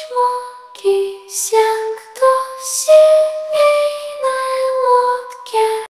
išmokysią.